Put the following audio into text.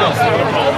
Yes.